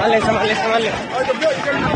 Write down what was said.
Samale, samale, samale.